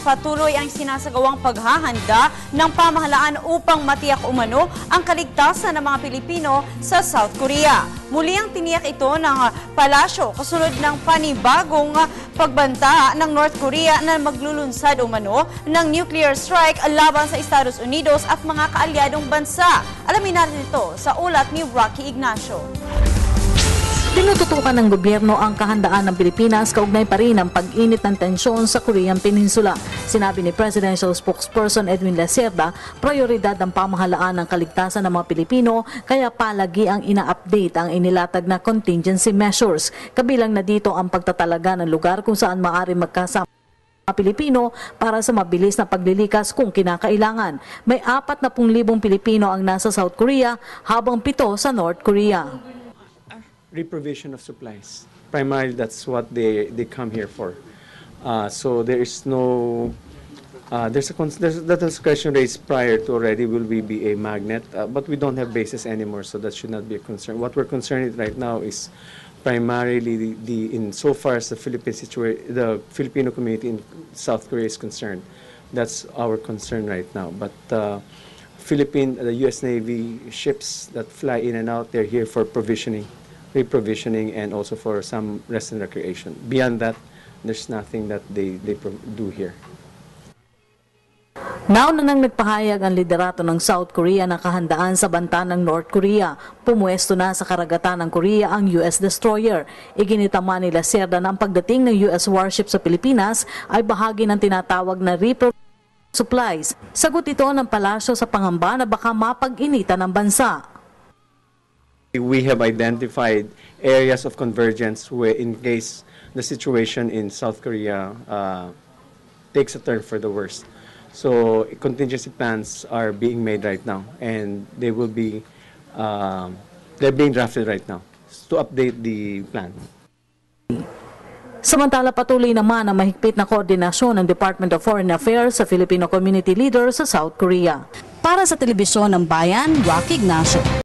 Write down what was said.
patuloy ang sinasagawang paghahanda ng pamahalaan upang matiyak umano ang kaligtasan ng mga Pilipino sa South Korea. Muli ang tiniyak ito ng palasyo kasunod ng panibagong pagbanta ng North Korea na maglulunsad umano ng nuclear strike laban sa Estados Unidos at mga kaalyadong bansa. Alamin natin ito sa ulat ni Rocky Ignacio. Tinututukan ng gobyerno ang kahandaan ng Pilipinas kaugnay pa rin ang pag-init ng tensyon sa Korean Peninsula. Sinabi ni Presidential Spokesperson Edwin Lacerda, prioridad ng pamahalaan ng kaligtasan ng mga Pilipino kaya palagi ang ina-update ang inilatag na contingency measures. Kabilang na dito ang pagtatalaga ng lugar kung saan maaari magkasama Pilipino para sa mabilis na paglilikas kung kinakailangan. May 40,000 Pilipino ang nasa South Korea habang pito sa North Korea. Reprovision of supplies. Primarily, that's what they, they come here for. Uh, so there is no, uh, there's a, there's, a question raised prior to already, will we be a magnet? Uh, but we don't have bases anymore, so that should not be a concern. What we're concerned with right now is primarily the, the in so far as the Philippine situa- the Filipino community in South Korea is concerned. That's our concern right now. But uh, Philippine, the U.S. Navy ships that fly in and out, they're here for provisioning, reprovisioning, and also for some rest and recreation. Beyond that, there's nothing that they, they do here. Nauna nang nagpahayag ang liderato ng South Korea na kahandaan sa banta ng North Korea. Pumuesto na sa karagatan ng Korea ang US destroyer. Iginitama ni Lacerda na ang pagdating ng US warship sa Pilipinas ay bahagi ng tinatawag na repro supplies. Sagot ito ng palasyo sa pangamba na baka mapag-initan ng bansa. We have identified areas of convergence where in case the situation in South Korea uh, takes a turn for the worst. So contingency plans are being made right now, and they will be um, they're being drafted right now to update the plan. Samantala patuloy naman ang mahigpit na koordinasyon ng Department of Foreign Affairs sa Filipino community leaders sa South Korea. Para sa Telebisyon ng Bayan, Rocky Ignacio.